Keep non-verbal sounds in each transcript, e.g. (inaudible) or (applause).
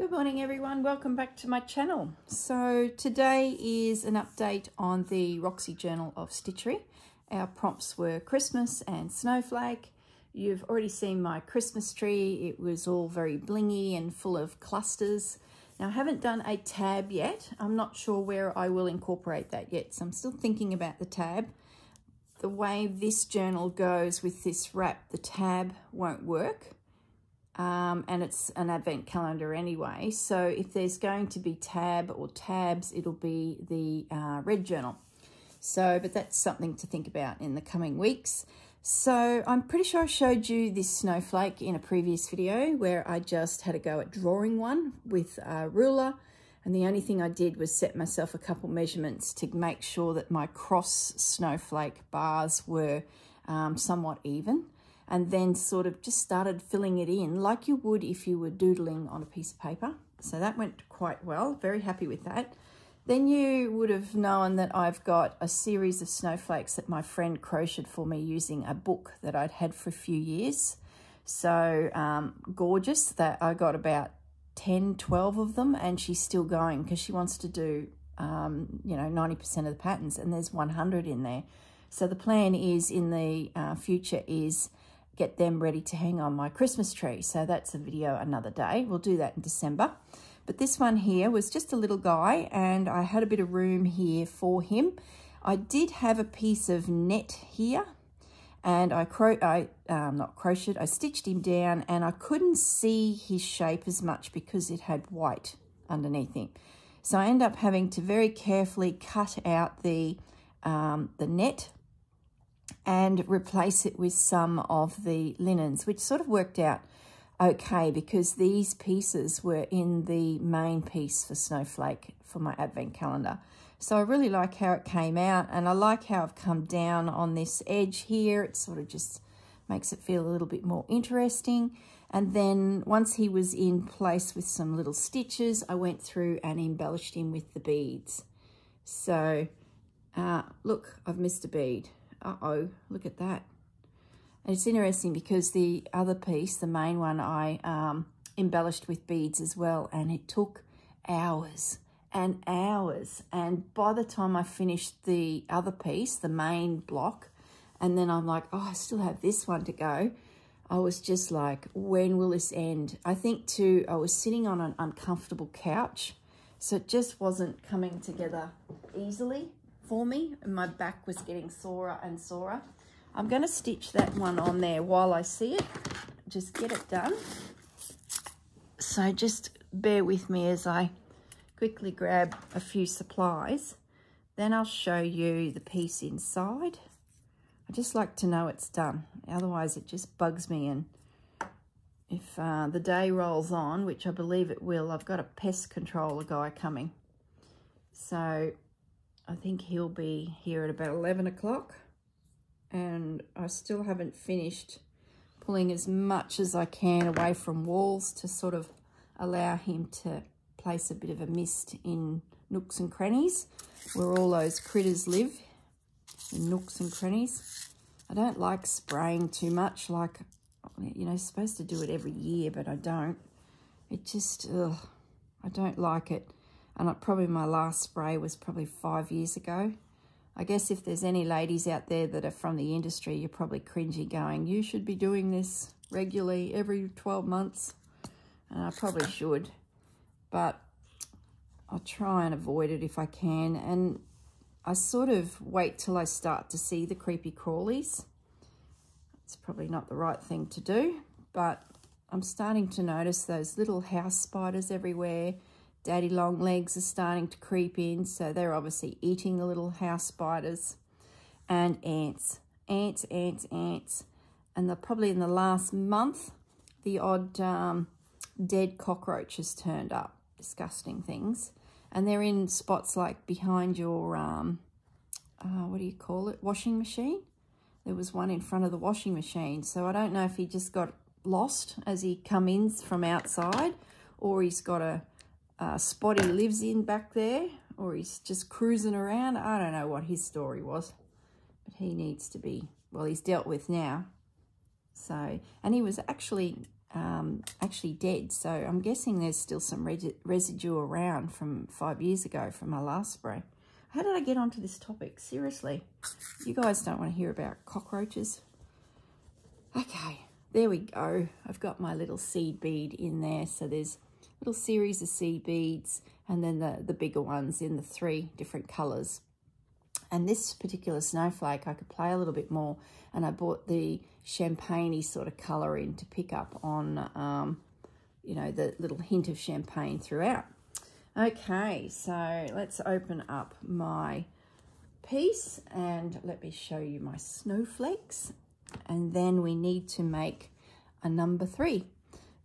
Good morning everyone, welcome back to my channel. So today is an update on the Roxy Journal of Stitchery. Our prompts were Christmas and Snowflake. You've already seen my Christmas tree. It was all very blingy and full of clusters. Now I haven't done a tab yet. I'm not sure where I will incorporate that yet. So I'm still thinking about the tab. The way this journal goes with this wrap, the tab won't work um, and it's an advent calendar anyway. So if there's going to be tab or tabs, it'll be the uh, red journal. So, but that's something to think about in the coming weeks. So I'm pretty sure I showed you this snowflake in a previous video where I just had a go at drawing one with a ruler. And the only thing I did was set myself a couple measurements to make sure that my cross snowflake bars were um, somewhat even and then sort of just started filling it in like you would if you were doodling on a piece of paper. So that went quite well, very happy with that. Then you would have known that I've got a series of snowflakes that my friend crocheted for me using a book that I'd had for a few years. So um, gorgeous that I got about 10, 12 of them and she's still going because she wants to do, um, you know, 90% of the patterns and there's 100 in there. So the plan is in the uh, future is get them ready to hang on my Christmas tree. So that's a video another day. We'll do that in December. But this one here was just a little guy and I had a bit of room here for him. I did have a piece of net here and I, cro I um, not crocheted, I stitched him down and I couldn't see his shape as much because it had white underneath him. So I end up having to very carefully cut out the, um, the net and replace it with some of the linens, which sort of worked out okay because these pieces were in the main piece for Snowflake for my advent calendar. So I really like how it came out and I like how I've come down on this edge here. It sort of just makes it feel a little bit more interesting. And then once he was in place with some little stitches, I went through and embellished him with the beads. So uh, look, I've missed a bead uh-oh, look at that. And it's interesting because the other piece, the main one, I um, embellished with beads as well, and it took hours and hours. And by the time I finished the other piece, the main block, and then I'm like, oh, I still have this one to go. I was just like, when will this end? I think too, I was sitting on an uncomfortable couch, so it just wasn't coming together easily for me and my back was getting sorer and sorer. I'm going to stitch that one on there while I see it. Just get it done. So just bear with me as I quickly grab a few supplies. Then I'll show you the piece inside. I just like to know it's done. Otherwise it just bugs me and if uh, the day rolls on, which I believe it will, I've got a pest controller guy coming. So I think he'll be here at about 11 o'clock and I still haven't finished pulling as much as I can away from walls to sort of allow him to place a bit of a mist in nooks and crannies where all those critters live in nooks and crannies. I don't like spraying too much like, you know, supposed to do it every year, but I don't. It just, ugh, I don't like it and probably my last spray was probably five years ago. I guess if there's any ladies out there that are from the industry, you're probably cringy going, you should be doing this regularly every 12 months. And I probably (laughs) should, but I'll try and avoid it if I can. And I sort of wait till I start to see the creepy crawlies. It's probably not the right thing to do, but I'm starting to notice those little house spiders everywhere Daddy long legs are starting to creep in, so they're obviously eating the little house spiders. And ants, ants, ants, ants. And they're probably in the last month, the odd um, dead cockroach has turned up. Disgusting things. And they're in spots like behind your, um, uh, what do you call it, washing machine. There was one in front of the washing machine. So I don't know if he just got lost as he come in from outside or he's got a uh, Spotty lives in back there or he's just cruising around. I don't know what his story was, but he needs to be, well, he's dealt with now. So, and he was actually um, actually dead. So I'm guessing there's still some residue around from five years ago from my last spray. How did I get onto this topic? Seriously, you guys don't want to hear about cockroaches. Okay, there we go. I've got my little seed bead in there. So there's little series of seed beads and then the, the bigger ones in the three different colours. And this particular snowflake, I could play a little bit more. And I bought the champagne sort of colour in to pick up on, um, you know, the little hint of champagne throughout. Okay, so let's open up my piece and let me show you my snowflakes. And then we need to make a number three.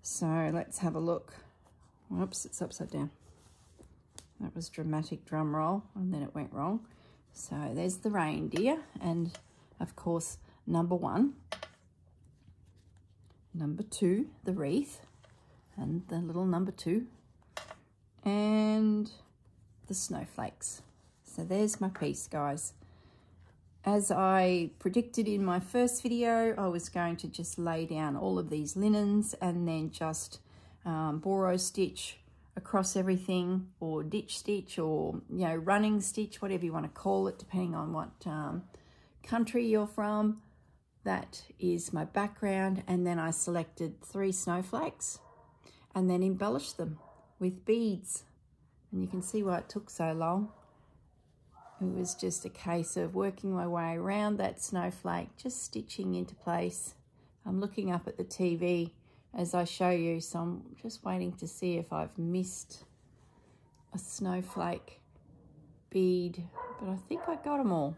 So let's have a look. Whoops, it's upside down. That was dramatic drum roll and then it went wrong. So there's the reindeer and of course number one, number two, the wreath and the little number two and the snowflakes. So there's my piece guys. As I predicted in my first video, I was going to just lay down all of these linens and then just um, boro stitch across everything or ditch stitch or, you know, running stitch, whatever you want to call it, depending on what um, country you're from. That is my background. And then I selected three snowflakes and then embellished them with beads. And you can see why it took so long. It was just a case of working my way around that snowflake, just stitching into place. I'm looking up at the TV as I show you. So I'm just waiting to see if I've missed a snowflake bead, but I think I got them all.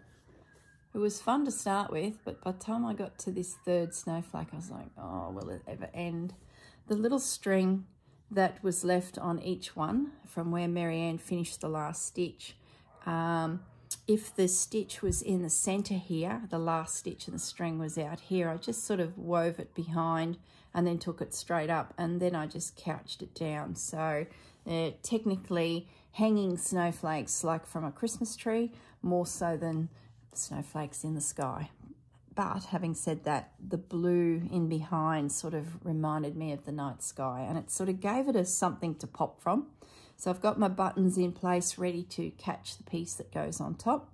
It was fun to start with, but by the time I got to this third snowflake, I was like, oh, will it ever end? The little string that was left on each one from where Marianne finished the last stitch, um, if the stitch was in the center here, the last stitch and the string was out here, I just sort of wove it behind and then took it straight up and then I just couched it down. So they're technically hanging snowflakes like from a Christmas tree, more so than snowflakes in the sky. But having said that, the blue in behind sort of reminded me of the night sky and it sort of gave it a something to pop from. So I've got my buttons in place ready to catch the piece that goes on top.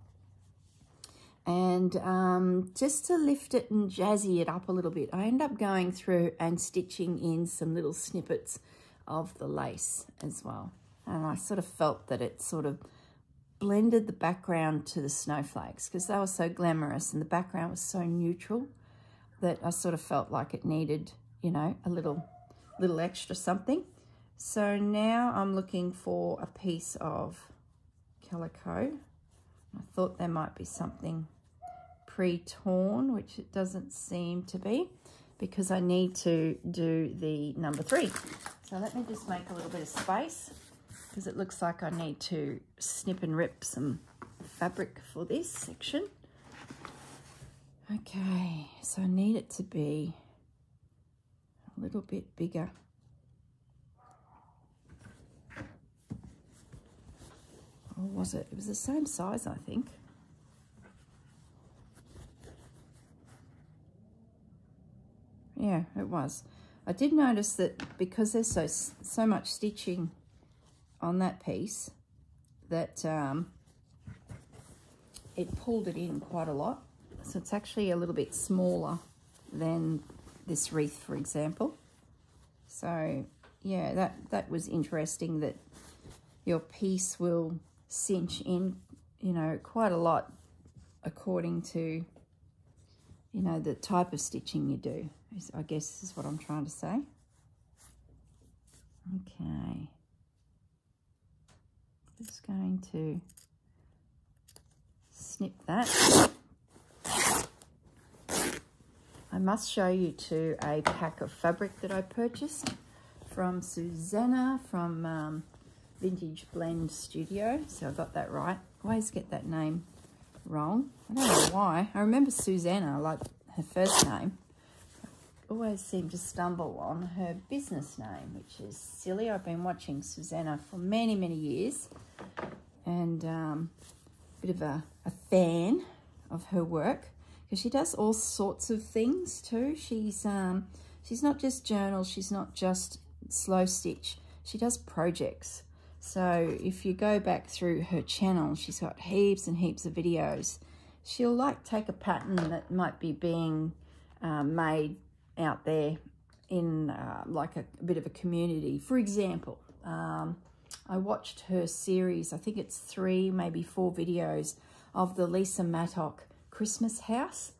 And um, just to lift it and jazzy it up a little bit, I end up going through and stitching in some little snippets of the lace as well. And I sort of felt that it sort of blended the background to the snowflakes because they were so glamorous and the background was so neutral that I sort of felt like it needed, you know, a little, little extra something. So now I'm looking for a piece of calico. I thought there might be something pre-torn, which it doesn't seem to be, because I need to do the number three. So let me just make a little bit of space, because it looks like I need to snip and rip some fabric for this section. Okay, so I need it to be a little bit bigger. Or was it? It was the same size, I think. Yeah, it was. I did notice that because there's so so much stitching on that piece, that um, it pulled it in quite a lot. So it's actually a little bit smaller than this wreath, for example. So yeah, that, that was interesting that your piece will cinch in, you know, quite a lot according to, you know, the type of stitching you do, I guess this is what I'm trying to say. Okay. Just going to snip that. I must show you to a pack of fabric that I purchased from Susanna from um, Vintage Blend Studio. So I got that right. Always get that name wrong. I don't know why. I remember Susanna, like her first name. Always seem to stumble on her business name, which is silly. I've been watching Susanna for many, many years. And um, a bit of a, a fan of her work. Because she does all sorts of things too. She's... Um, she's not just journals, she's not just slow stitch, she does projects. So if you go back through her channel, she's got heaps and heaps of videos. She'll like take a pattern that might be being uh, made out there in uh, like a, a, bit of a community. For example, um, I watched her series, I think it's three, maybe four videos of the Lisa Mattock Christmas house.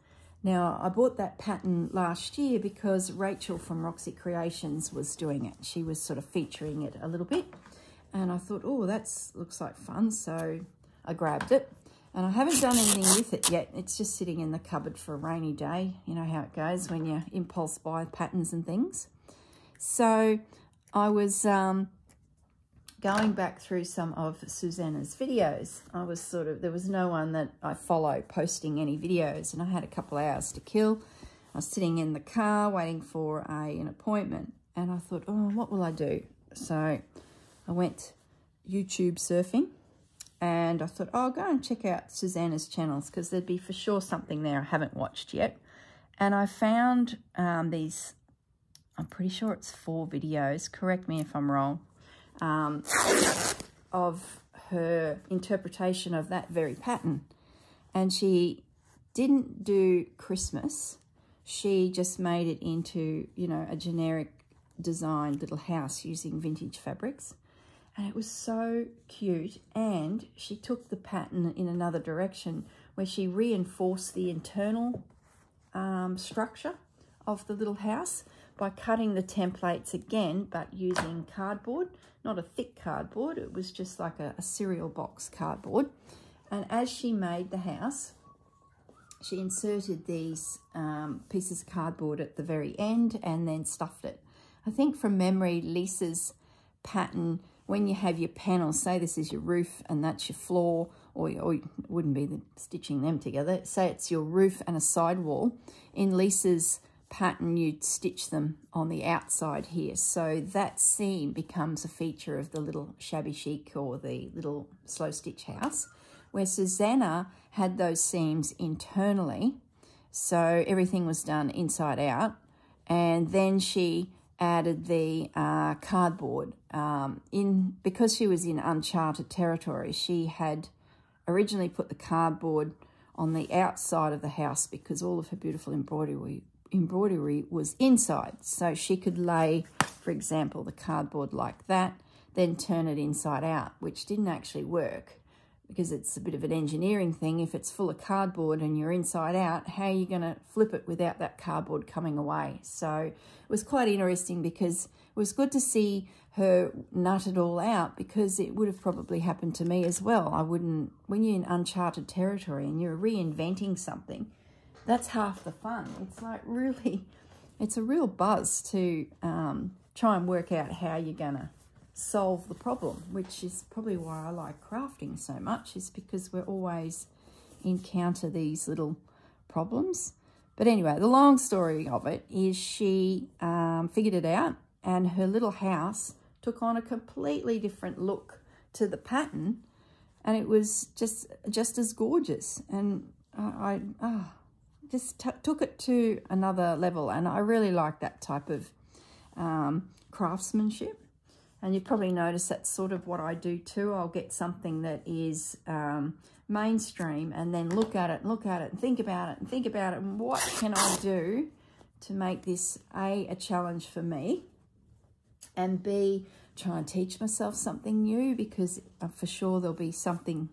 Now, I bought that pattern last year because Rachel from Roxy Creations was doing it. She was sort of featuring it a little bit. And I thought, oh, that looks like fun. So I grabbed it. And I haven't done anything with it yet. It's just sitting in the cupboard for a rainy day. You know how it goes when you impulse buy patterns and things. So I was um, going back through some of Susanna's videos. I was sort of, there was no one that I follow posting any videos. And I had a couple hours to kill. I was sitting in the car waiting for a, an appointment. And I thought, oh, what will I do? So I went YouTube surfing and I thought, oh, I'll go and check out Susanna's channels because there'd be for sure something there I haven't watched yet. And I found um, these, I'm pretty sure it's four videos, correct me if I'm wrong, um, of her interpretation of that very pattern. And she didn't do Christmas. She just made it into, you know, a generic designed little house using vintage fabrics and it was so cute. And she took the pattern in another direction where she reinforced the internal um, structure of the little house by cutting the templates again but using cardboard. Not a thick cardboard. It was just like a, a cereal box cardboard. And as she made the house she inserted these um, pieces of cardboard at the very end and then stuffed it. I think from memory Lisa's pattern when you have your panels, say this is your roof and that's your floor, or, or wouldn't be the stitching them together, say it's your roof and a sidewall, in Lisa's pattern you'd stitch them on the outside here. So that seam becomes a feature of the little shabby chic or the little slow stitch house, where Susanna had those seams internally, so everything was done inside out, and then she added the uh, cardboard. Um, in Because she was in uncharted territory, she had originally put the cardboard on the outside of the house because all of her beautiful embroidery embroidery was inside. So she could lay, for example, the cardboard like that, then turn it inside out, which didn't actually work because it's a bit of an engineering thing. If it's full of cardboard and you're inside out, how are you going to flip it without that cardboard coming away? So it was quite interesting because it was good to see her nut it all out because it would have probably happened to me as well. I wouldn't, when you're in uncharted territory and you're reinventing something, that's half the fun. It's like really, it's a real buzz to um, try and work out how you're going to solve the problem, which is probably why I like crafting so much, is because we're always encounter these little problems. But anyway, the long story of it is she um, figured it out and her little house took on a completely different look to the pattern and it was just just as gorgeous. And I, I oh, just took it to another level and I really like that type of um, craftsmanship. And you've probably notice that's sort of what I do too. I'll get something that is um, mainstream and then look at it look at it and think about it and think about it. And what can I do to make this A, a challenge for me and B, try and teach myself something new because uh, for sure there'll be something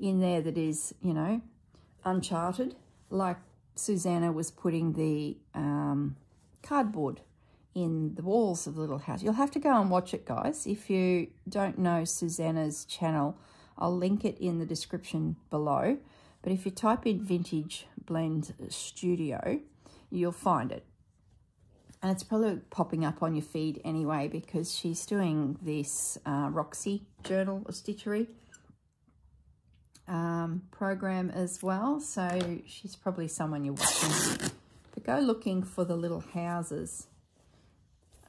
in there that is, you know, uncharted, like Susanna was putting the um, cardboard in the walls of the little house. You'll have to go and watch it, guys. If you don't know Susanna's channel, I'll link it in the description below. But if you type in Vintage Blend Studio, you'll find it. And it's probably popping up on your feed anyway because she's doing this uh, Roxy Journal of Stitchery um, program as well. So she's probably someone you're watching. But go looking for the little houses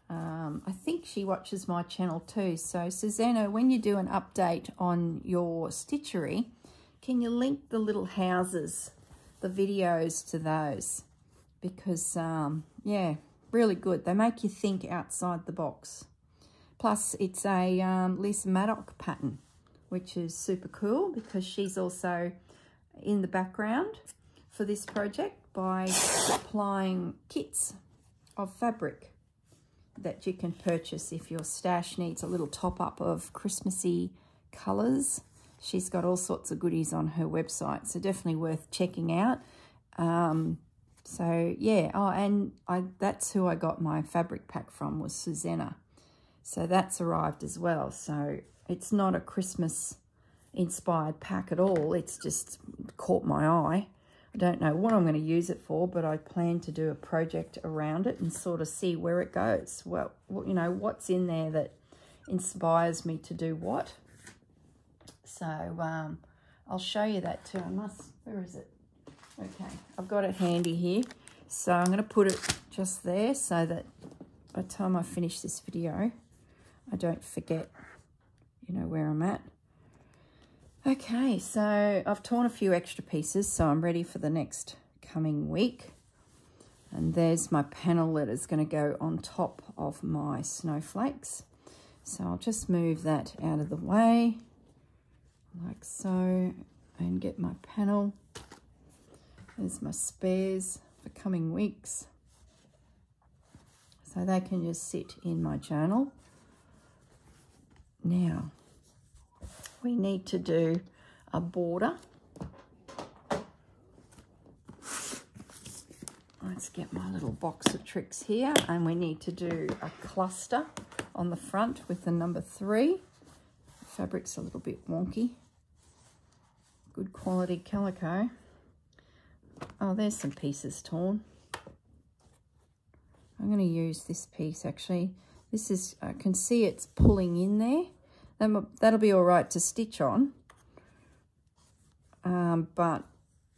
um, I think she watches my channel too. So Susanna, when you do an update on your stitchery, can you link the little houses, the videos to those? Because, um, yeah, Really good. They make you think outside the box. Plus, it's a um, Lisa Mattock pattern, which is super cool because she's also in the background for this project by supplying kits of fabric that you can purchase if your stash needs a little top up of Christmassy colours. She's got all sorts of goodies on her website, so definitely worth checking out. Um, so yeah, oh, and I that's who I got my fabric pack from was Susanna. So that's arrived as well. So it's not a Christmas inspired pack at all. It's just caught my eye. I don't know what I'm going to use it for, but I plan to do a project around it and sort of see where it goes. Well, you know, what's in there that inspires me to do what. So um, I'll show you that too. I must, where is it? Okay, I've got it handy here. So I'm going to put it just there so that by the time I finish this video, I don't forget, you know, where I'm at. Okay, so I've torn a few extra pieces, so I'm ready for the next coming week. And there's my panel that is going to go on top of my snowflakes. So I'll just move that out of the way, like so, and get my panel. There's my spares for coming weeks. So they can just sit in my journal. Now, we need to do a border. Let's get my little box of tricks here. And we need to do a cluster on the front with the number three. fabric's a little bit wonky. Good quality calico. Oh, there's some pieces torn. I'm going to use this piece actually. This is, I can see it's pulling in there. That'll be all right to stitch on. Um, but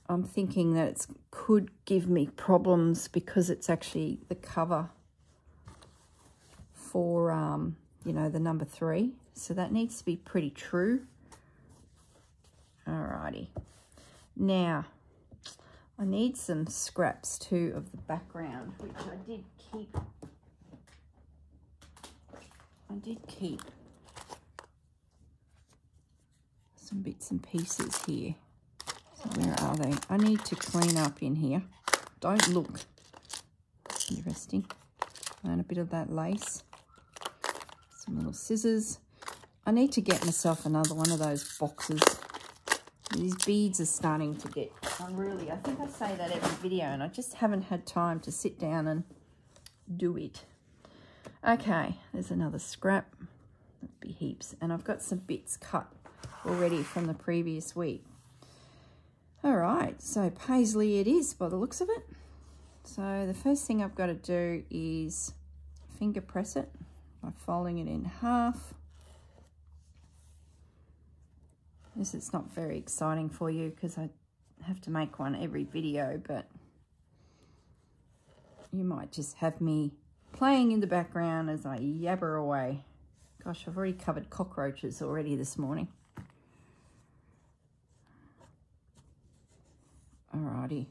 I'm thinking that it could give me problems because it's actually the cover for, um, you know, the number three. So that needs to be pretty true. Alrighty. Now, I need some scraps too of the background, which I did keep. I did keep some bits and pieces here. So where are they? I need to clean up in here. Don't look. Interesting. And a bit of that lace. Some little scissors. I need to get myself another one of those boxes. These beads are starting to get unruly. I think I say that every video and I just haven't had time to sit down and do it. Okay, there's another scrap. That'd be heaps. And I've got some bits cut already from the previous week. All right, so paisley it is by the looks of it. So the first thing I've got to do is finger press it by folding it in half. This is not very exciting for you because I have to make one every video, but you might just have me playing in the background as I yabber away. Gosh, I've already covered cockroaches already this morning. Alrighty.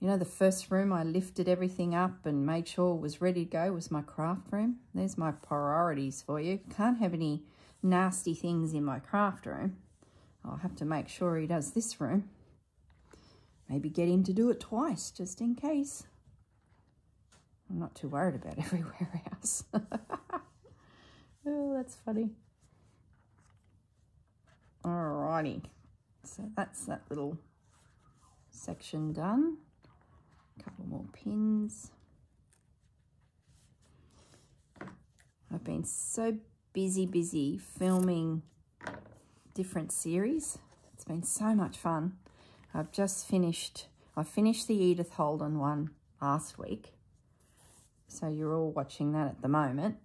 You know, the first room I lifted everything up and made sure was ready to go was my craft room. There's my priorities for you. Can't have any nasty things in my craft room. I'll have to make sure he does this room. Maybe get him to do it twice, just in case. I'm not too worried about (laughs) everywhere else. (laughs) oh, that's funny. Alrighty. So that's that little section done. A couple more pins. I've been so busy, busy filming different series. It's been so much fun. I've just finished, I finished the Edith Holden one last week. So you're all watching that at the moment.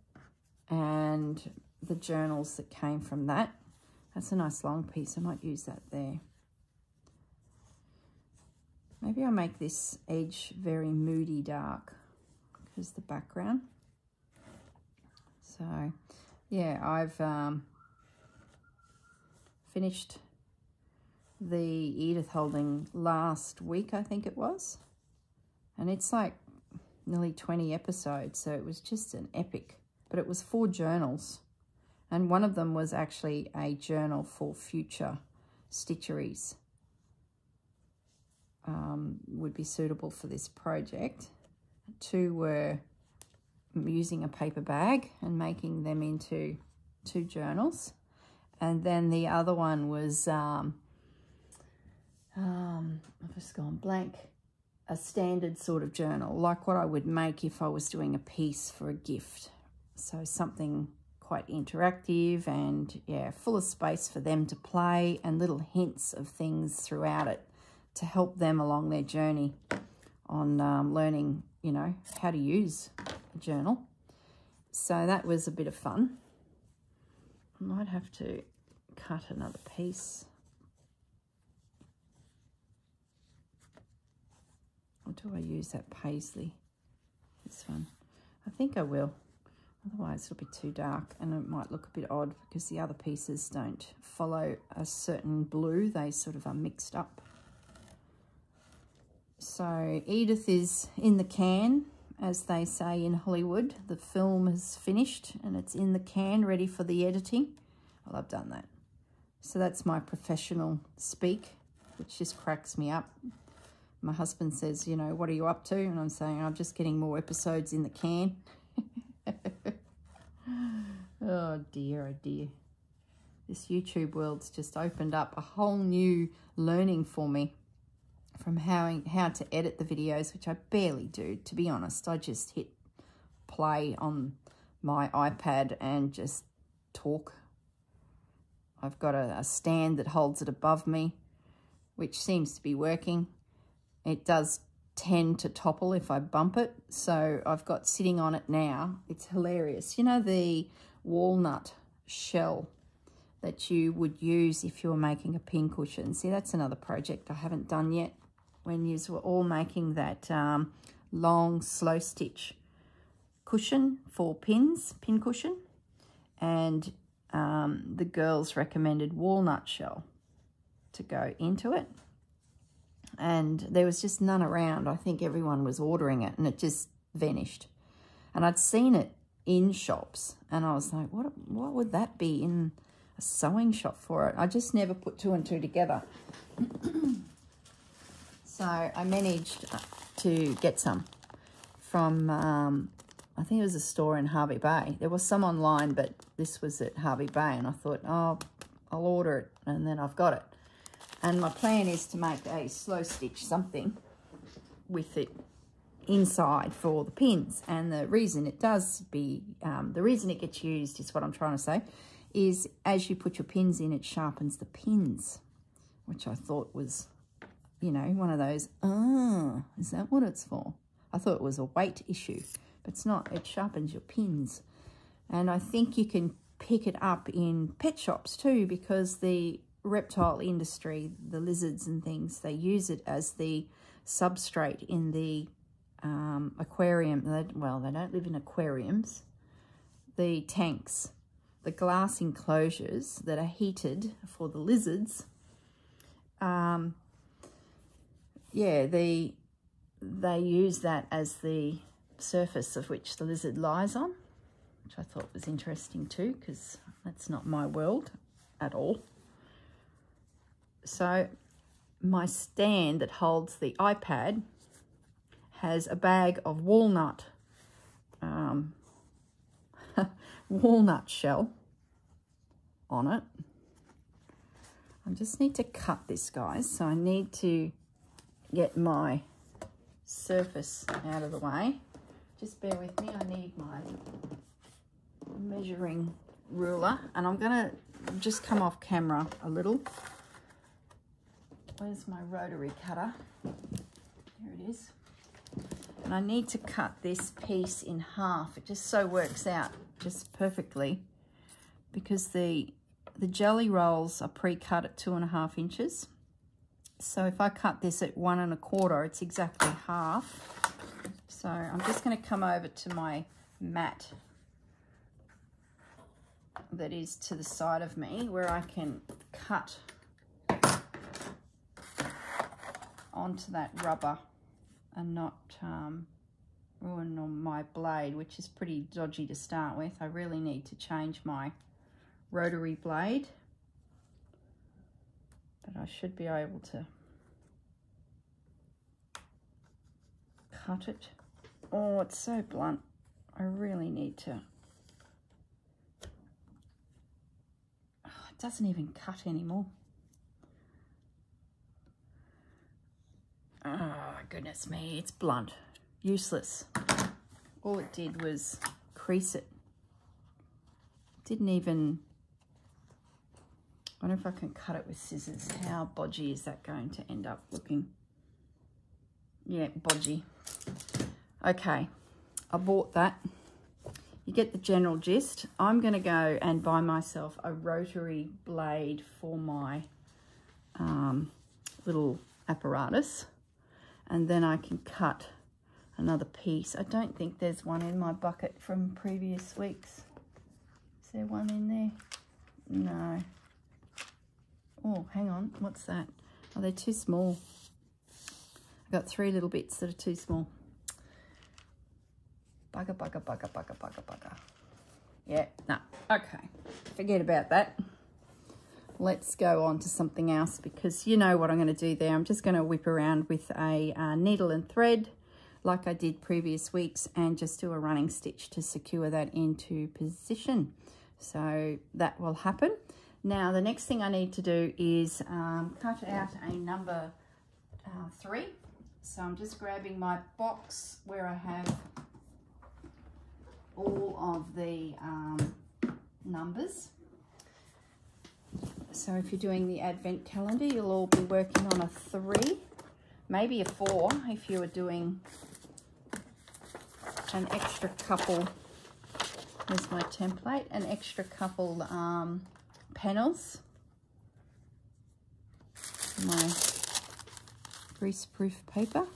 And the journals that came from that. That's a nice long piece. I might use that there. Maybe I'll make this edge very moody dark because the background. So, yeah, I've um, finished the Edith Holden last week, I think it was. And it's like nearly 20 episodes. So it was just an epic. But it was four journals. And one of them was actually a journal for future stitcheries. Um, would be suitable for this project. Two were using a paper bag and making them into two journals. And then the other one was, um, um, I've just gone blank, a standard sort of journal, like what I would make if I was doing a piece for a gift. So something quite interactive and, yeah, full of space for them to play and little hints of things throughout it to help them along their journey on um, learning, you know, how to use a journal. So that was a bit of fun. I might have to cut another piece. Or do I use that paisley? This one. I think I will. Otherwise it'll be too dark and it might look a bit odd because the other pieces don't follow a certain blue. They sort of are mixed up. So Edith is in the can, as they say in Hollywood. The film is finished and it's in the can ready for the editing. Well, I've done that. So that's my professional speak, which just cracks me up. My husband says, you know, what are you up to? And I'm saying, I'm just getting more episodes in the can. Oh dear, oh dear. This YouTube world's just opened up a whole new learning for me from how, how to edit the videos, which I barely do, to be honest. I just hit play on my iPad and just talk I've got a, a stand that holds it above me, which seems to be working. It does tend to topple if I bump it. So I've got sitting on it now. It's hilarious. You know the walnut shell that you would use if you were making a pin cushion. See, that's another project I haven't done yet. When you were all making that um, long slow stitch cushion for pins, pin cushion. And um, the girls recommended walnut shell to go into it. And there was just none around. I think everyone was ordering it and it just vanished. And I'd seen it in shops and I was like, what, what would that be in a sewing shop for it? I just never put two and two together. (clears throat) so I managed to get some from um, I think it was a store in Hervey Bay. There was some online, but this was at Hervey Bay, and I thought, oh, I'll order it, and then I've got it. And my plan is to make a slow stitch something with it inside for the pins. And the reason it does be, um, the reason it gets used is what I'm trying to say, is as you put your pins in, it sharpens the pins, which I thought was, you know, one of those, ah, is that what it's for? I thought it was a weight issue but it's not. It sharpens your pins. And I think you can pick it up in pet shops too because the reptile industry, the lizards and things, they use it as the substrate in the um, aquarium. They, well, they don't live in aquariums. The tanks, the glass enclosures that are heated for the lizards. Um, yeah, the they use that as the surface of which the lizard lies on, which I thought was interesting too, because that's not my world at all. So my stand that holds the iPad has a bag of walnut um, (laughs) walnut shell on it. I just need to cut this, guys. So I need to get my surface out of the way. Just bear with me, I need my measuring ruler and I'm going to just come off camera a little. Where's my rotary cutter? Here it is. And I need to cut this piece in half. It just so works out just perfectly because the the jelly rolls are pre-cut at two and a half inches. So if I cut this at one and a quarter, it's exactly half. So I'm just going to come over to my mat that is to the side of me where I can cut onto that rubber and not um, ruin on my blade, which is pretty dodgy to start with. I really need to change my rotary blade. But I should be able to cut it. Oh, it's so blunt. I really need to. Oh, it doesn't even cut anymore. Oh, goodness me, it's blunt. Useless. All it did was crease it. Didn't even... I wonder if I can cut it with scissors. How bodgy is that going to end up looking? Yeah, bodgy. Okay, I bought that. You get the general gist. I'm going to go and buy myself a rotary blade for my um, little apparatus. And then I can cut another piece. I don't think there's one in my bucket from previous weeks. Is there one in there? No. Oh, hang on. What's that? Oh, they're too small. I've got three little bits that are too small. Bugger, bugger, bugger, bugger, bugger, bugger. Yeah, no. Okay. Forget about that. Let's go on to something else because you know what I'm going to do there. I'm just going to whip around with a uh, needle and thread like I did previous weeks and just do a running stitch to secure that into position. So that will happen. Now the next thing I need to do is um, cut out a number uh, three so I'm just grabbing my box where I have all of the um, numbers. So if you're doing the advent calendar, you'll all be working on a three, maybe a four if you were doing an extra couple. Here's my template, an extra couple um, panels. My greaseproof paper.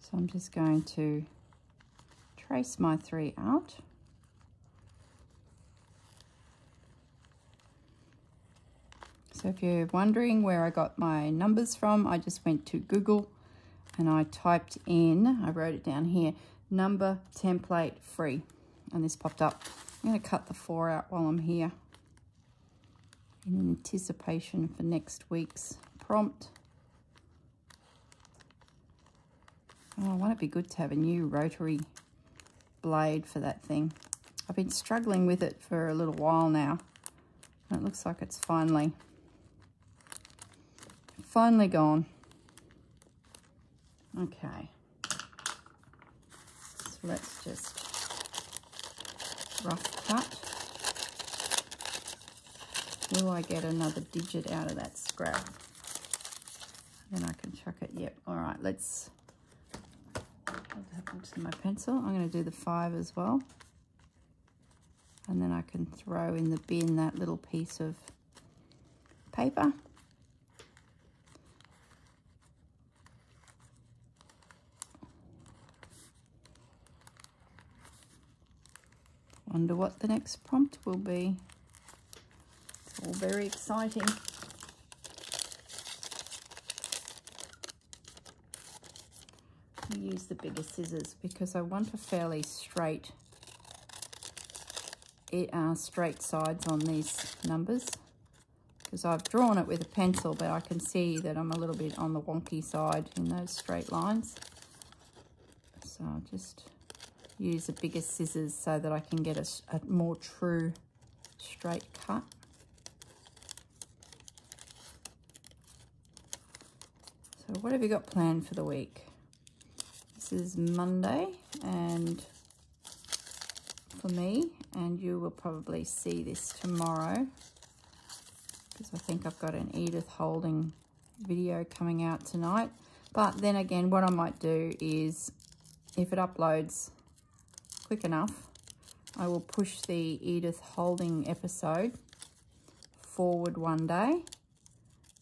So I'm just going to trace my three out. So if you're wondering where I got my numbers from, I just went to Google and I typed in, I wrote it down here, number template free. And this popped up. I'm going to cut the four out while I'm here in anticipation for next week's prompt. Oh, won't it be good to have a new rotary blade for that thing? I've been struggling with it for a little while now. And it looks like it's finally, finally gone. Okay. So let's just rough cut. Will I get another digit out of that scrap? Then I can chuck it. Yep. All right, let's... What happened to my pencil? I'm going to do the five as well. And then I can throw in the bin that little piece of paper. Wonder what the next prompt will be. It's all very exciting. Use the bigger scissors because I want a fairly straight uh, straight sides on these numbers. Because I've drawn it with a pencil but I can see that I'm a little bit on the wonky side in those straight lines. So I'll just use the bigger scissors so that I can get a, a more true straight cut So what have you got planned for the week? This is Monday and for me and you will probably see this tomorrow because I think I've got an Edith Holden video coming out tonight. But then again, what I might do is if it uploads quick enough, I will push the Edith Holden episode forward one day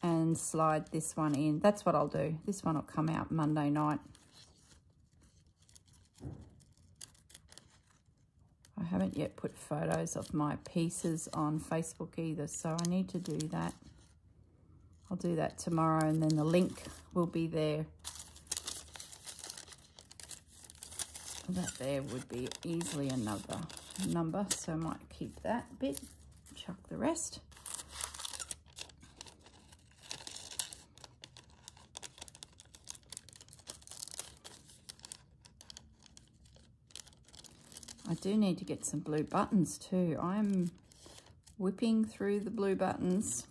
and slide this one in. That's what I'll do. This one will come out Monday night. I haven't yet put photos of my pieces on Facebook either, so I need to do that. I'll do that tomorrow and then the link will be there. That there would be easily another number, so I might keep that bit, chuck the rest. I do need to get some blue buttons too. I'm whipping through the blue buttons.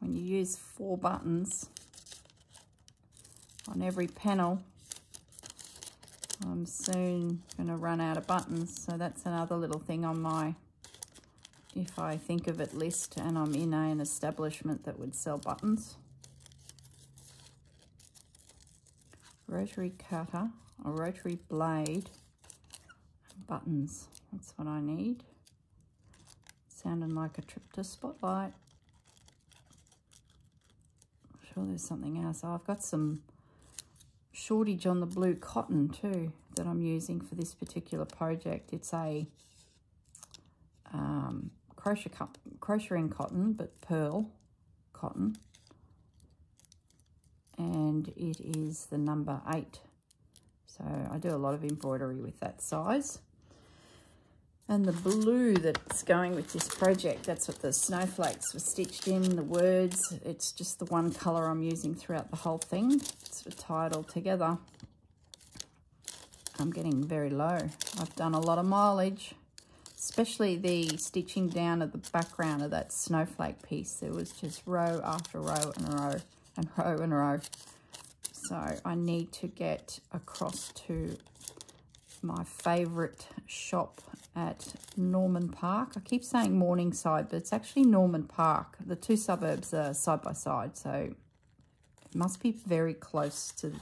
When you use four buttons on every panel, I'm soon going to run out of buttons. So that's another little thing on my, if I think of it, list and I'm in an establishment that would sell buttons. Rotary cutter, a rotary blade, buttons. That's what I need. Sounding like a trip to Spotlight. I'm sure there's something else. Oh, I've got some shortage on the blue cotton too that I'm using for this particular project. It's a um, crochet crocheting cotton, but pearl cotton. And it is the number eight. So I do a lot of embroidery with that size. And the blue that's going with this project, that's what the snowflakes were stitched in, the words. It's just the one colour I'm using throughout the whole thing. It's tied all together. I'm getting very low. I've done a lot of mileage, especially the stitching down at the background of that snowflake piece. There was just row after row and row and (laughs) row and row. So I need to get across to my favourite shop at Norman Park. I keep saying Morningside, but it's actually Norman Park. The two suburbs are side by side, so it must be very close to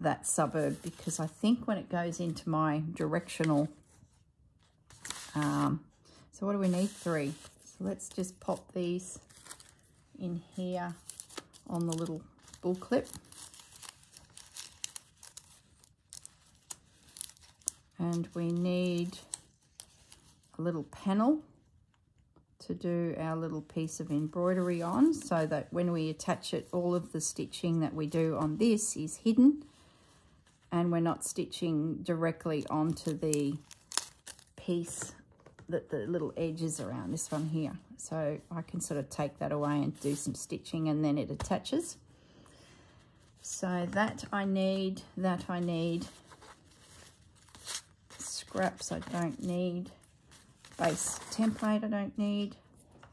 that suburb because I think when it goes into my directional, um, so what do we need? Three. So let's just pop these in here on the little bull clip. And we need a little panel to do our little piece of embroidery on so that when we attach it all of the stitching that we do on this is hidden. And we're not stitching directly onto the piece that the little edges around this one here. So I can sort of take that away and do some stitching and then it attaches. So that I need that I need scraps I don't need. Base template I don't need.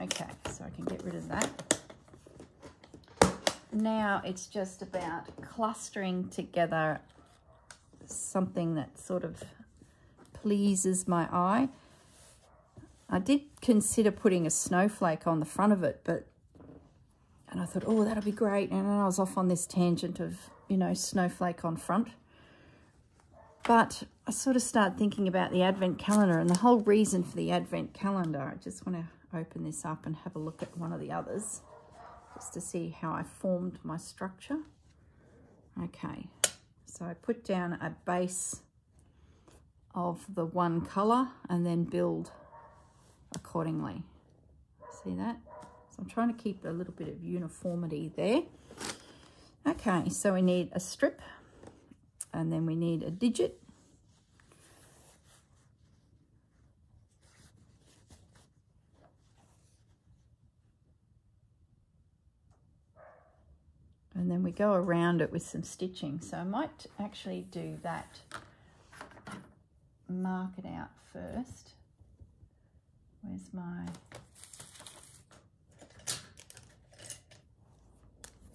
Okay, so I can get rid of that. Now it's just about clustering together something that sort of pleases my eye. I did consider putting a snowflake on the front of it, but, and I thought, oh, that'll be great. And then I was off on this tangent of, you know, snowflake on front. But I sort of start thinking about the advent calendar and the whole reason for the advent calendar. I just want to open this up and have a look at one of the others just to see how I formed my structure. Okay, so I put down a base of the one colour and then build accordingly. See that? So I'm trying to keep a little bit of uniformity there. Okay, so we need a strip and then we need a digit. And then we go around it with some stitching. So I might actually do that mark it out first. Where's my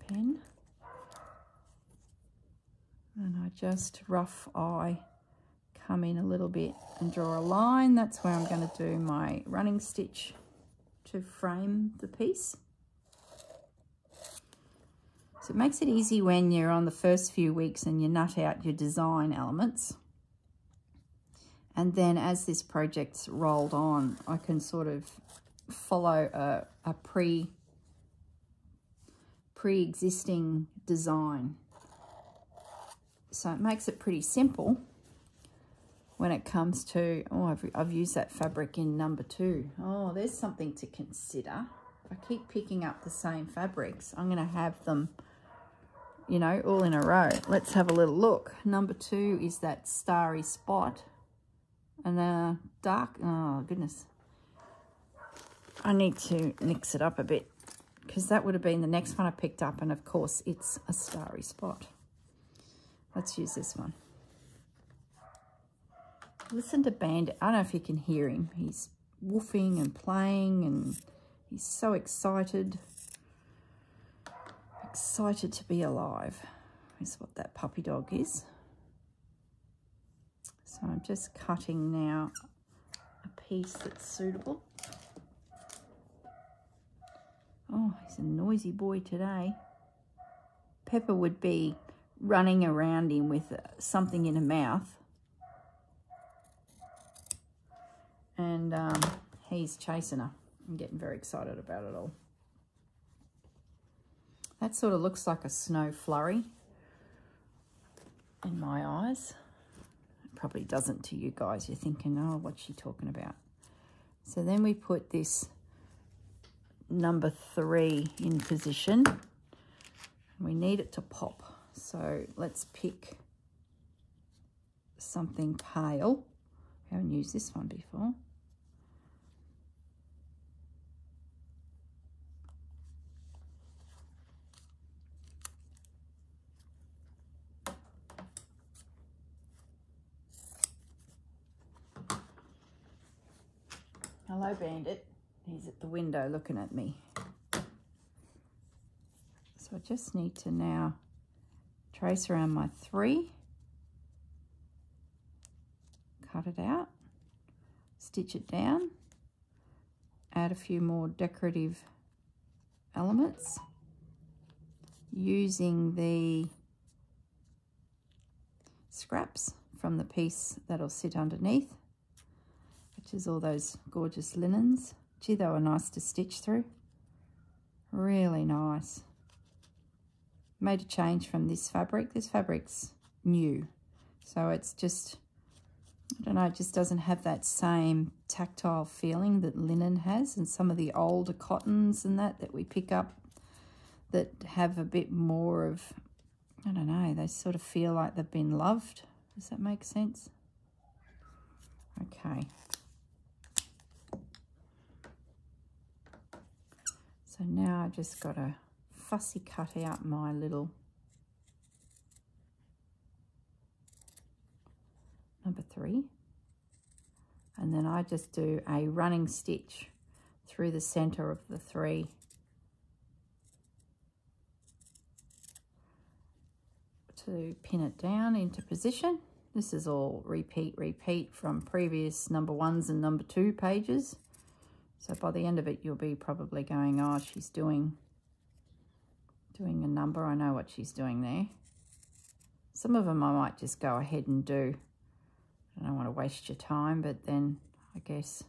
pen and I just rough eye come in a little bit and draw a line. That's where I'm going to do my running stitch to frame the piece. So it makes it easy when you're on the first few weeks and you nut out your design elements. And then as this project's rolled on, I can sort of follow a, a pre, pre-existing design so it makes it pretty simple when it comes to, oh, I've, I've used that fabric in number two. Oh, there's something to consider. I keep picking up the same fabrics, I'm going to have them, you know, all in a row. Let's have a little look. Number two is that starry spot. And a dark, oh goodness. I need to mix it up a bit because that would have been the next one I picked up. And of course, it's a starry spot. Let's use this one. Listen to Bandit. I don't know if you can hear him. He's woofing and playing and he's so excited. Excited to be alive is what that puppy dog is. So I'm just cutting now a piece that's suitable. Oh, he's a noisy boy today. Pepper would be running around him with something in her mouth. And um, he's chasing her. I'm getting very excited about it all. That sort of looks like a snow flurry in my eyes. It probably doesn't to you guys. You're thinking, oh, what's she talking about? So then we put this number three in position. We need it to pop. So let's pick something pale. I haven't used this one before. Hello, Bandit. He's at the window looking at me. So I just need to now trace around my three, cut it out, stitch it down, add a few more decorative elements using the scraps from the piece that'll sit underneath, which is all those gorgeous linens. Gee, they were nice to stitch through. Really nice. Made a change from this fabric. This fabric's new. So it's just, I don't know, it just doesn't have that same tactile feeling that linen has. And some of the older cottons and that that we pick up that have a bit more of, I don't know, they sort of feel like they've been loved. Does that make sense? Okay. So now I've just got to fussy cut out my little number three. And then I just do a running stitch through the center of the three. to pin it down into position. This is all repeat, repeat from previous number ones and number two pages. So by the end of it, you'll be probably going, oh, she's doing, doing a number. I know what she's doing there. Some of them I might just go ahead and do. I don't want to waste your time, but then I guess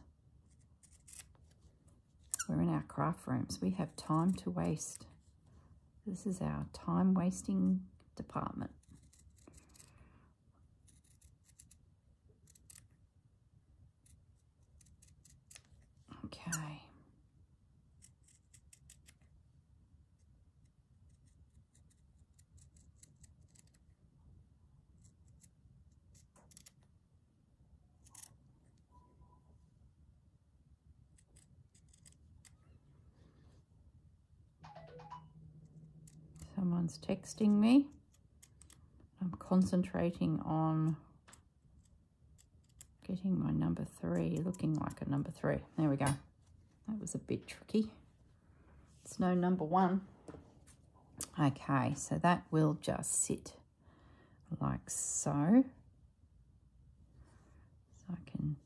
we're in our craft rooms. We have time to waste. This is our time wasting department. Okay. Texting me. I'm concentrating on getting my number three looking like a number three. There we go. That was a bit tricky. It's no number one. Okay, so that will just sit like so. So I can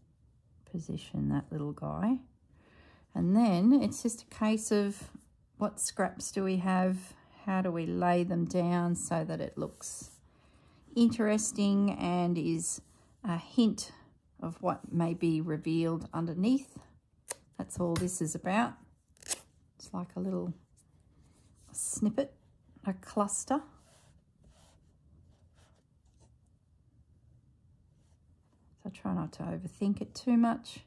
position that little guy. And then it's just a case of what scraps do we have? How do we lay them down so that it looks interesting and is a hint of what may be revealed underneath. That's all this is about. It's like a little snippet, a cluster. So try not to overthink it too much.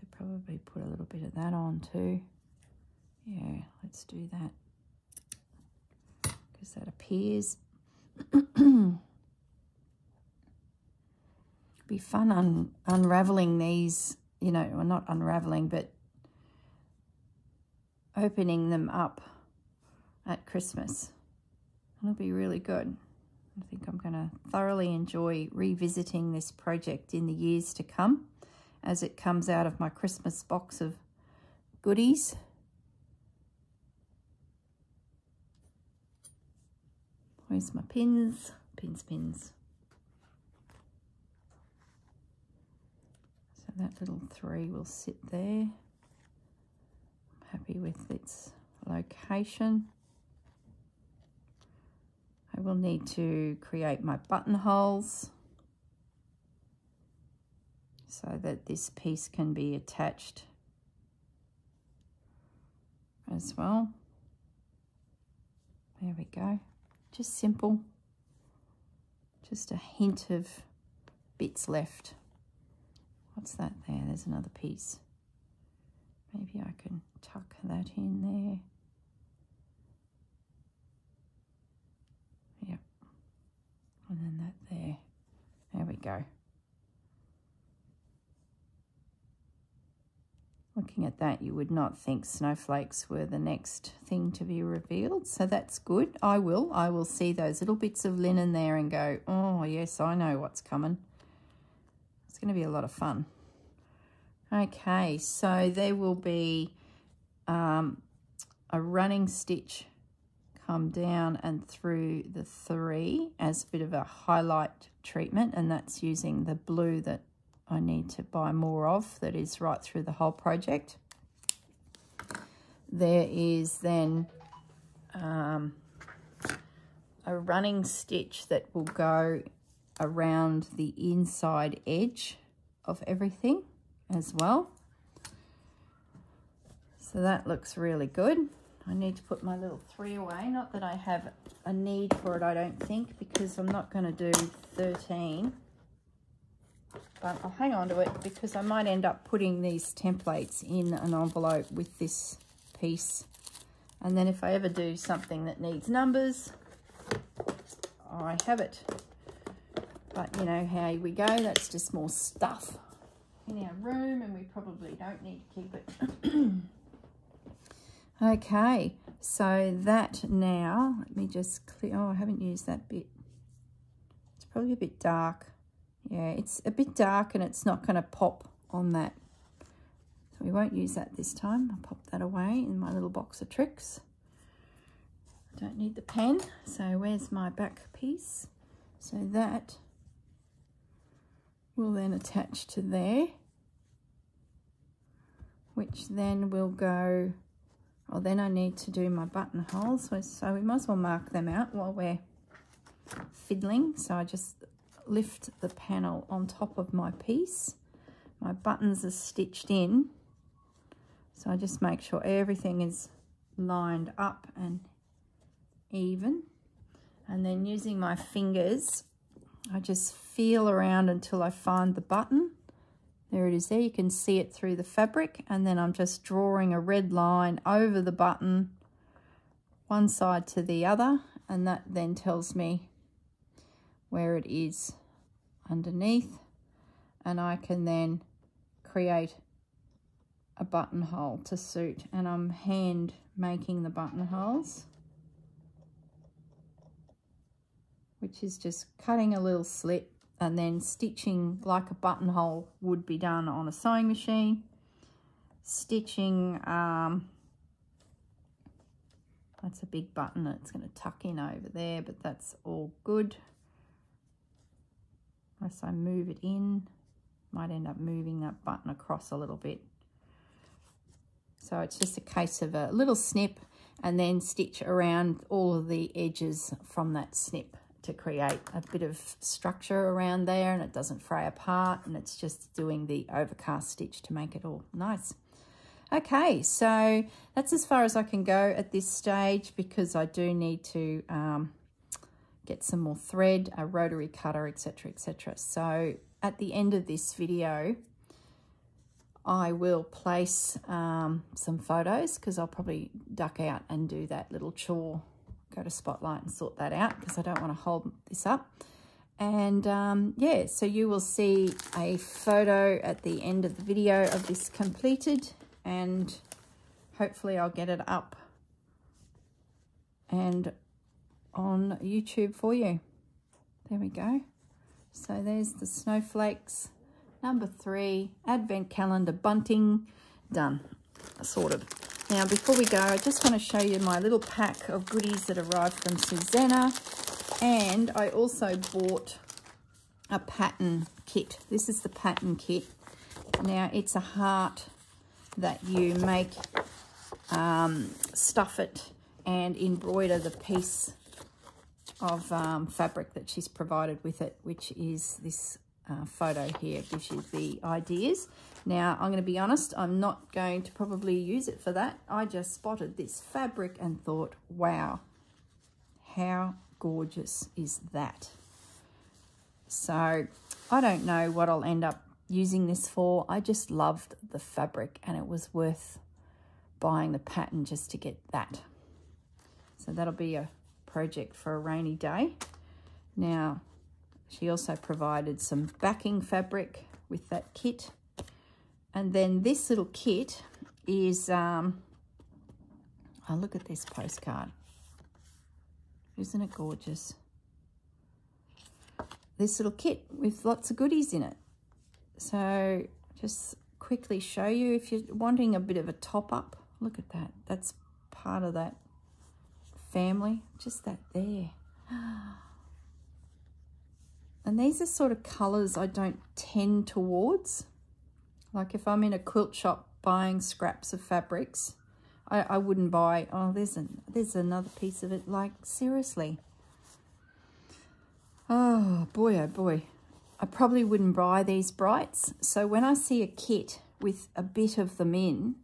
Could probably put a little bit of that on too. Yeah, let's do that. Because that appears. be fun un unraveling these, you know, well not unraveling, but opening them up at Christmas. It'll be really good. I think I'm going to thoroughly enjoy revisiting this project in the years to come as it comes out of my Christmas box of goodies. Where's my pins? Pins, pins. So that little three will sit there. I'm happy with its location. I will need to create my buttonholes so that this piece can be attached as well. There we go. Just simple. Just a hint of bits left. What's that there? There's another piece. Maybe I can tuck that in there. Yep. And then that there. There we go. Looking at that, you would not think snowflakes were the next thing to be revealed. So that's good. I will. I will see those little bits of linen there and go, oh, yes, I know what's coming. It's going to be a lot of fun. Okay, so there will be um, a running stitch come down and through the three as a bit of a highlight treatment, and that's using the blue that I need to buy more of that is right through the whole project. There is then um, a running stitch that will go around the inside edge of everything as well. So that looks really good. I need to put my little three away. Not that I have a need for it, I don't think, because I'm not going to do 13 but I'll hang on to it because I might end up putting these templates in an envelope with this piece. And then if I ever do something that needs numbers, I have it. But you know how we go, that's just more stuff in our room and we probably don't need to keep it. (clears throat) okay, so that now, let me just clear, oh I haven't used that bit. It's probably a bit dark. Yeah, it's a bit dark and it's not going to pop on that. So we won't use that this time. I'll pop that away in my little box of tricks. I don't need the pen. So where's my back piece? So that will then attach to there, which then will go, oh, then I need to do my buttonholes. So, so we might as well mark them out while we're fiddling. So I just lift the panel on top of my piece. My buttons are stitched in. So I just make sure everything is lined up and even. And then using my fingers, I just feel around until I find the button. There it is there. You can see it through the fabric. And then I'm just drawing a red line over the button, one side to the other. And that then tells me where it is underneath and I can then create a buttonhole to suit and I'm hand making the buttonholes which is just cutting a little slit and then stitching like a buttonhole would be done on a sewing machine. Stitching um, that's a big button it's going to tuck in over there but that's all good unless I move it in might end up moving that button across a little bit so it's just a case of a little snip and then stitch around all of the edges from that snip to create a bit of structure around there and it doesn't fray apart and it's just doing the overcast stitch to make it all nice. Okay, so that's as far as I can go at this stage because I do need to um, get some more thread, a rotary cutter, etc., etc. So at the end of this video, I will place um, some photos because I'll probably duck out and do that little chore. Go to Spotlight and sort that out because I don't want to hold this up. And um, yeah, so you will see a photo at the end of the video of this completed and hopefully I'll get it up and on YouTube for you. There we go. So there's the snowflakes. Number three, advent calendar bunting. Done, sort of. Now, before we go, I just want to show you my little pack of goodies that arrived from Susanna. And I also bought a pattern kit. This is the pattern kit. Now, it's a heart that you make, um, stuff it and embroider the piece of um, fabric that she's provided with it, which is this uh, photo here. gives you the ideas. Now, I'm going to be honest, I'm not going to probably use it for that. I just spotted this fabric and thought, wow, how gorgeous is that? So, I don't know what I'll end up using this for. I just loved the fabric and it was worth buying the pattern just to get that. So that'll be a project for a rainy day. Now, she also provided some backing fabric with that kit. And then this little kit is, um, oh, look at this postcard. Isn't it gorgeous? This little kit with lots of goodies in it. So just quickly show you if you're wanting a bit of a top up. Look at that. That's part of that family. Just that there. (gasps) And these are sort of colours I don't tend towards. Like if I'm in a quilt shop buying scraps of fabrics, I, I wouldn't buy, oh, there's, an, there's another piece of it. Like, seriously. Oh, boy, oh, boy. I probably wouldn't buy these brights. So when I see a kit with a bit of them in,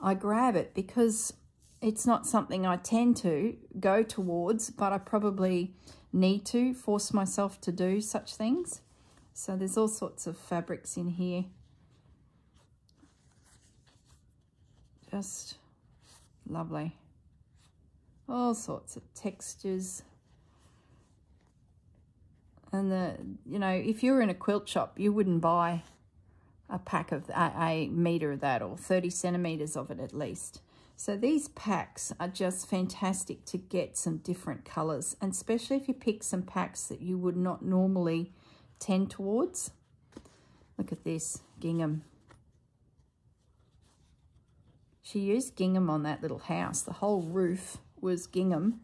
I grab it because it's not something I tend to go towards, but I probably need to force myself to do such things. So there's all sorts of fabrics in here. Just lovely. All sorts of textures. And the, you know, if you were in a quilt shop, you wouldn't buy a pack of a, a meter of that or 30 centimeters of it at least. So these packs are just fantastic to get some different colors, and especially if you pick some packs that you would not normally tend towards. Look at this, gingham. She used gingham on that little house. The whole roof was gingham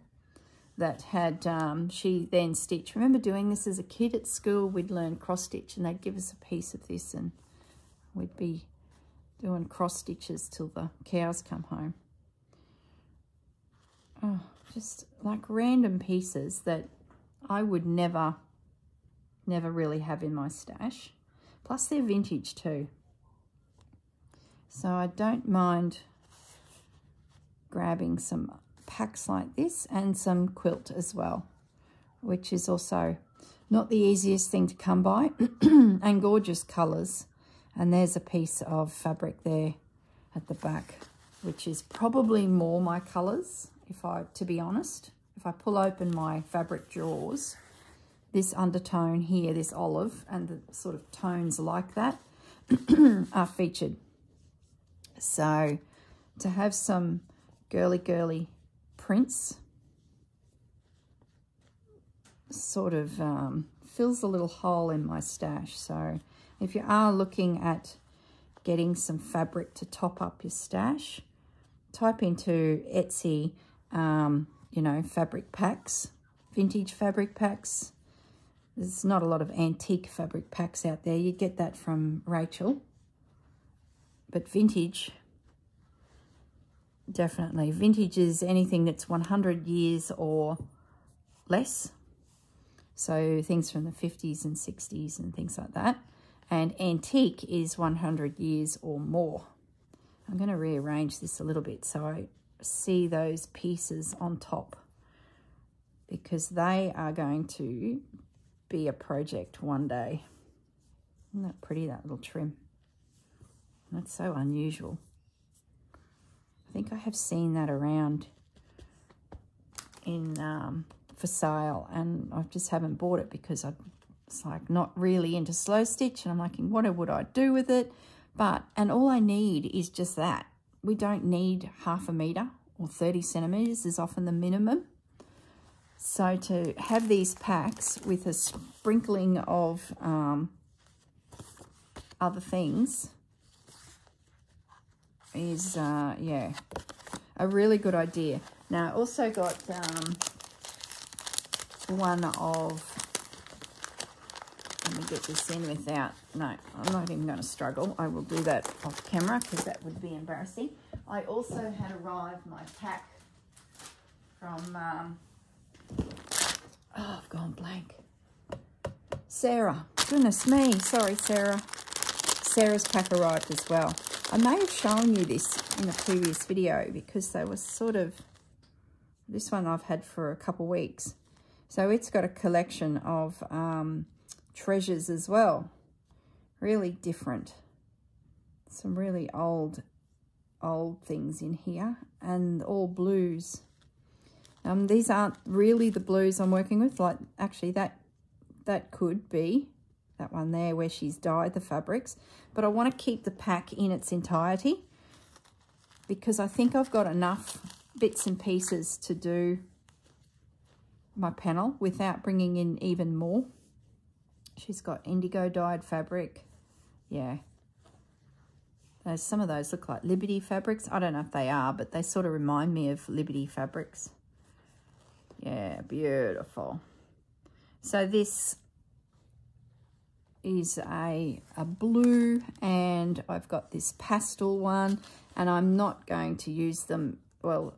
that had, um, she then stitched. Remember doing this as a kid at school? We'd learn cross stitch and they'd give us a piece of this and we'd be doing cross stitches till the cows come home oh, just like random pieces that I would never, never really have in my stash. Plus they're vintage too. So I don't mind grabbing some packs like this and some quilt as well, which is also not the easiest thing to come by (clears throat) and gorgeous colours. And there's a piece of fabric there at the back, which is probably more my colours if I, to be honest. If I pull open my fabric drawers, this undertone here, this olive, and the sort of tones like that (clears throat) are featured. So to have some girly girly prints sort of um, fills a little hole in my stash. So if you are looking at getting some fabric to top up your stash, type into Etsy um, you know, fabric packs, vintage fabric packs. There's not a lot of antique fabric packs out there. You get that from Rachel. But vintage, definitely. Vintage is anything that's 100 years or less. So things from the 50s and 60s and things like that. And antique is 100 years or more. I'm going to rearrange this a little bit so I see those pieces on top because they are going to be a project one day. Isn't that pretty, that little trim? That's so unusual. I think I have seen that around in um, for sale and I just haven't bought it because I'm it's like not really into slow stitch and I'm like what would I do with it but and all I need is just that we don't need half a meter or 30 centimeters is often the minimum so to have these packs with a sprinkling of um, other things is, uh, yeah, a really good idea. Now, I also got um, one of, let me get this in without, no, I'm not even going to struggle. I will do that off camera because that would be embarrassing. I also had arrived my pack from, um, oh, I've gone blank. Sarah. Goodness me. Sorry, Sarah. Sarah's pack arrived as well. I may have shown you this in a previous video because they were sort of, this one I've had for a couple weeks. So it's got a collection of um, treasures as well. Really different. Some really old, old things in here and all blues. Um, these aren't really the blues I'm working with. Like, actually, that that could be that one there where she's dyed the fabrics. But I want to keep the pack in its entirety because I think I've got enough bits and pieces to do my panel without bringing in even more. She's got indigo dyed fabric. Yeah. Those, some of those look like Liberty fabrics. I don't know if they are, but they sort of remind me of Liberty fabrics. Yeah, beautiful. So this is a, a blue and I've got this pastel one and I'm not going to use them, well,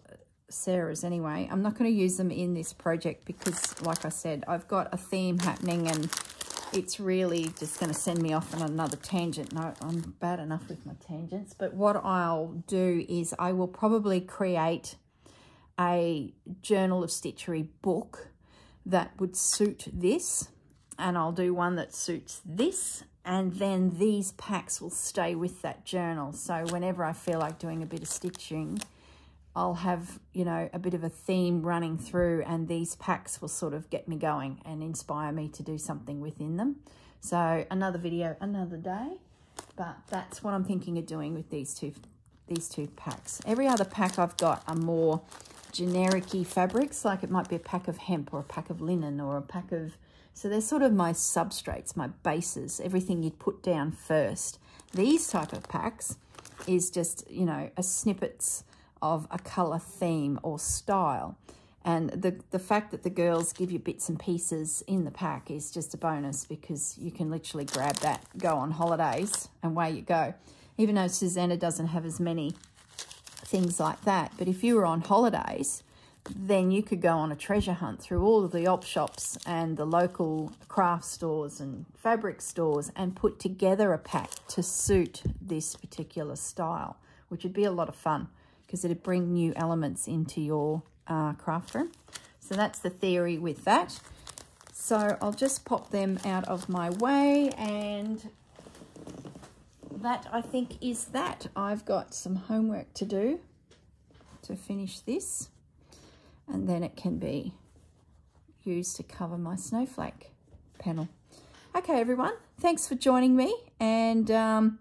Sarah's anyway. I'm not going to use them in this project because, like I said, I've got a theme happening and it's really just going to send me off on another tangent. No, I'm bad enough with my tangents. But what I'll do is I will probably create a Journal of Stitchery book that would suit this and I'll do one that suits this and then these packs will stay with that journal. So whenever I feel like doing a bit of stitching, I'll have, you know, a bit of a theme running through and these packs will sort of get me going and inspire me to do something within them. So another video, another day, but that's what I'm thinking of doing with these two, these two packs. Every other pack I've got are more generic fabrics, like it might be a pack of hemp or a pack of linen or a pack of so they're sort of my substrates, my bases, everything you'd put down first. These type of packs is just, you know, a snippets of a colour theme or style. And the, the fact that the girls give you bits and pieces in the pack is just a bonus because you can literally grab that, go on holidays, and away you go. Even though Susanna doesn't have as many things like that. But if you were on holidays, then you could go on a treasure hunt through all of the op shops and the local craft stores and fabric stores and put together a pack to suit this particular style, which would be a lot of fun because it'd bring new elements into your uh, craft room. So that's the theory with that. So I'll just pop them out of my way and that I think is that. I've got some homework to do to finish this and then it can be used to cover my snowflake panel. Okay, everyone, thanks for joining me. And um,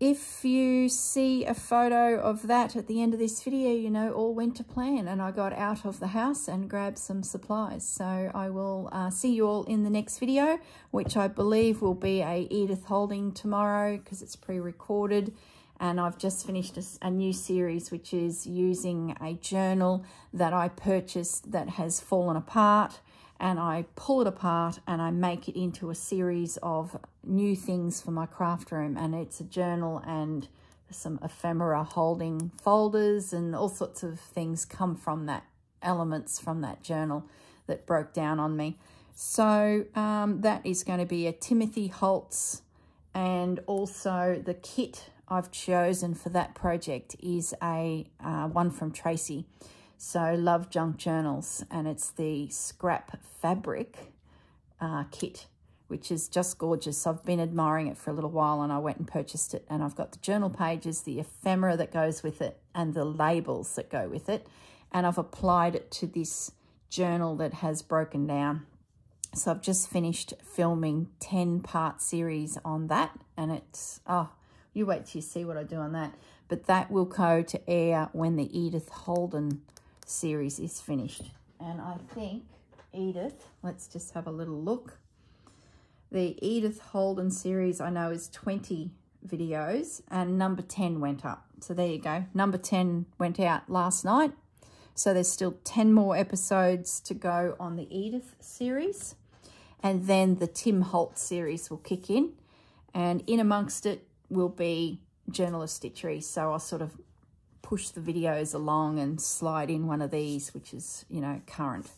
if you see a photo of that at the end of this video, you know, all went to plan and I got out of the house and grabbed some supplies. So I will uh, see you all in the next video, which I believe will be a Edith Holden tomorrow because it's pre-recorded and I've just finished a, a, new series which is using a journal that I purchased that has fallen apart and I pull it apart and I make it into a series of new things for my craft room and it's a journal and some ephemera holding folders and all sorts of things come from that elements from that journal that broke down on me. So um, that is going to be a Timothy Holtz and also the kit I've chosen for that project is a uh, one from Tracy. So Love Junk Journals, and it's the scrap fabric uh, kit, which is just gorgeous. I've been admiring it for a little while and I went and purchased it. And I've got the journal pages, the ephemera that goes with it, and the labels that go with it. And I've applied it to this journal that has broken down. So I've just finished filming 10 part series on that. And it's, oh, you wait till you see what I do on that. But that will go to air when the Edith Holden series is finished. And I think Edith, let's just have a little look. The Edith Holden series I know is 20 videos and number 10 went up. So there you go. Number 10 went out last night. So there's still 10 more episodes to go on the Edith series. And then the Tim Holtz series will kick in. And in amongst it will be Journal of Stitchery. So I'll sort of push the videos along and slide in one of these, which is, you know, current.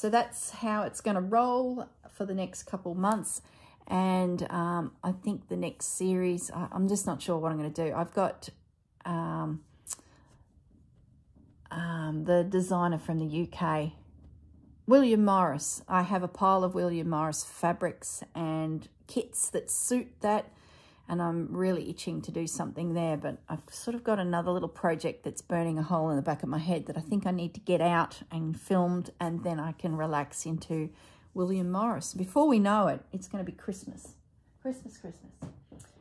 So that's how it's going to roll for the next couple months. And um, I think the next series, I, am just not sure what I'm going to do. I've got um, um, the designer from the UK, William Morris. I have a pile of William Morris fabrics and kits that suit that and I'm really itching to do something there, but I've sort of got another little project that's burning a hole in the back of my head that I think I need to get out and filmed, and then I can relax into William Morris. Before we know it, it's going to be Christmas. Christmas, Christmas.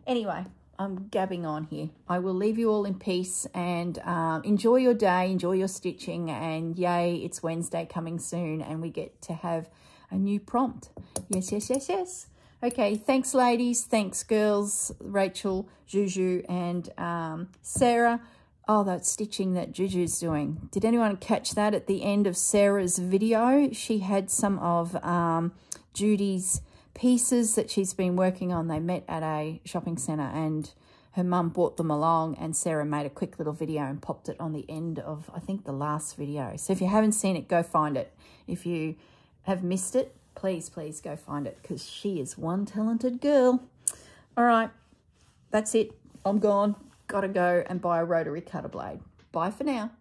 Anyway, I'm gabbing on here. I will leave you all in peace and um, enjoy your day, enjoy your stitching, and yay, it's Wednesday coming soon, and we get to have a new prompt. Yes, yes, yes, yes. Okay, thanks, ladies. Thanks, girls. Rachel, Juju, and um, Sarah. Oh, that stitching that Juju's doing. Did anyone catch that at the end of Sarah's video? She had some of um, Judy's pieces that she's been working on. They met at a shopping centre and her mum brought them along and Sarah made a quick little video and popped it on the end of, I think, the last video. So if you haven't seen it, go find it. If you have missed it, please, please go find it because she is one talented girl. All right, that's it. I'm gone. Got to go and buy a rotary cutter blade. Bye for now.